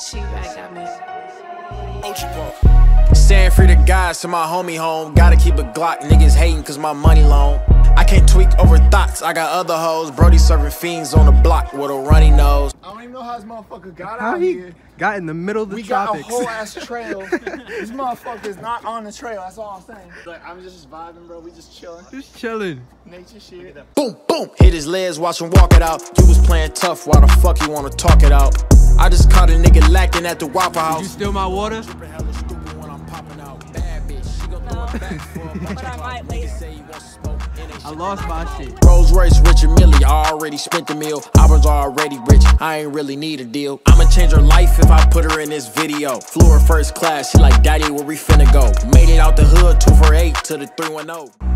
She back got me. Staying free to God, to my homie home. Gotta keep a Glock, niggas hating cause my money long. I can't tweak over thoughts, I got other hoes. Brody serving fiends on the block with a runny nose. I don't even know how this motherfucker got How out he here. got in the middle of the We tropics? got a whole ass trail. this motherfucker's not on the trail. That's all I'm saying. Like I'm just vibing, bro. We just chilling. Just chilling. Nature shit. Boom, boom, hit his legs, watch him walk it out. You was playing tough, why the fuck you wanna talk it out? I just caught a nigga lacking at the Waffle Did you House. steal my water? Hella I'm popping out. Bad bitch, she gon' throw it back for a bunch But I of might problems. later. Niggas say you want smoke, and ain't I shit. lost my shit. Rolls Royce, Richard Mille, I already spent the meal. I was already rich, I ain't really need a deal. I'ma change her life if I put her in this video. Flew her first class, she like, Daddy, where we finna go? Made it out the hood, 248 to the 310.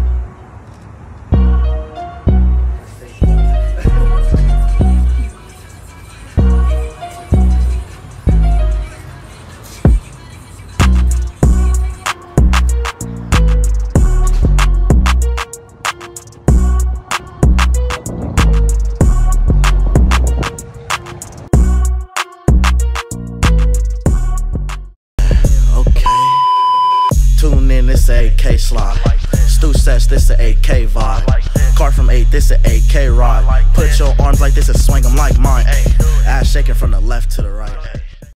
This 8K slide. Stu says this a 8K vibe. Car from 8, this a 8K ride. Put your arms like this and swing them like mine. Ass shaking from the left to the right.